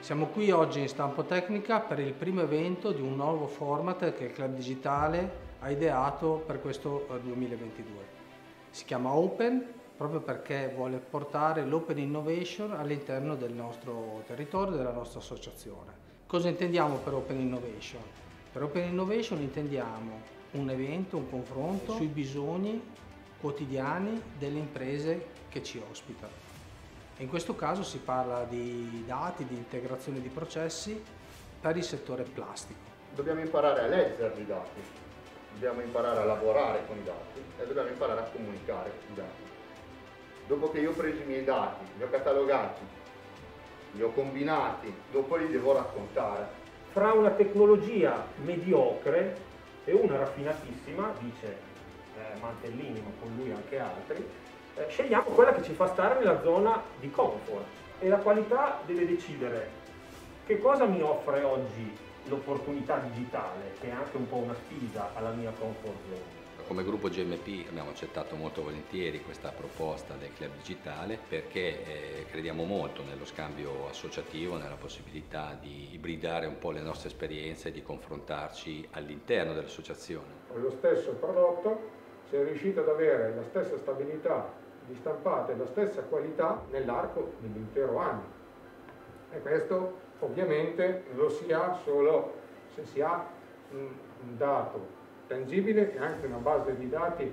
Siamo qui oggi in Stampo Tecnica per il primo evento di un nuovo format che il Club Digitale ha ideato per questo 2022. Eh, si chiama Open proprio perché vuole portare l'Open Innovation all'interno del nostro territorio, della nostra associazione. Cosa intendiamo per Open Innovation? Per Open Innovation intendiamo un evento, un confronto sui bisogni quotidiani delle imprese che ci ospitano. In questo caso si parla di dati, di integrazione di processi per il settore plastico. Dobbiamo imparare a leggere i dati, dobbiamo imparare a lavorare con i dati e dobbiamo imparare a comunicare i dati. Dopo che io ho preso i miei dati, li ho catalogati, li ho combinati, dopo li devo raccontare. Fra una tecnologia mediocre e una raffinatissima, dice eh, Mantellini, ma con lui anche altri, eh, scegliamo quella che ci fa stare nella zona di comfort e la qualità deve decidere che cosa mi offre oggi l'opportunità digitale, che è anche un po' una sfida alla mia comfort zone. Come gruppo GMP abbiamo accettato molto volentieri questa proposta del club digitale perché eh, crediamo molto nello scambio associativo, nella possibilità di ibridare un po' le nostre esperienze e di confrontarci all'interno dell'associazione. Lo stesso prodotto si è riuscito ad avere la stessa stabilità di stampate la stessa qualità nell'arco dell'intero anno. E questo ovviamente lo si ha solo se si ha un dato tangibile e anche una base di dati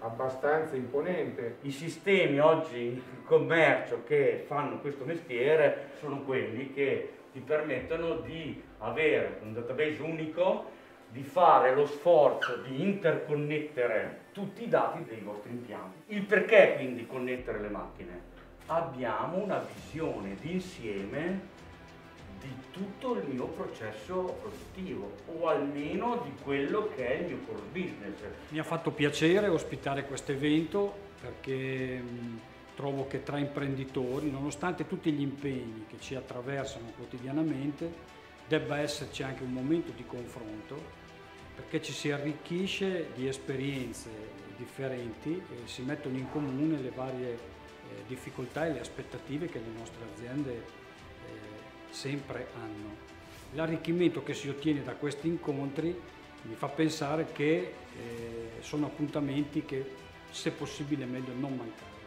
abbastanza imponente. I sistemi oggi in commercio che fanno questo mestiere sono quelli che ti permettono di avere un database unico di fare lo sforzo di interconnettere tutti i dati dei vostri impianti. Il perché quindi connettere le macchine? Abbiamo una visione d'insieme di tutto il mio processo produttivo o almeno di quello che è il mio core business. Mi ha fatto piacere ospitare questo evento perché trovo che tra imprenditori, nonostante tutti gli impegni che ci attraversano quotidianamente, debba esserci anche un momento di confronto perché ci si arricchisce di esperienze differenti e si mettono in comune le varie eh, difficoltà e le aspettative che le nostre aziende eh, sempre hanno. L'arricchimento che si ottiene da questi incontri mi fa pensare che eh, sono appuntamenti che se possibile è meglio non mancare.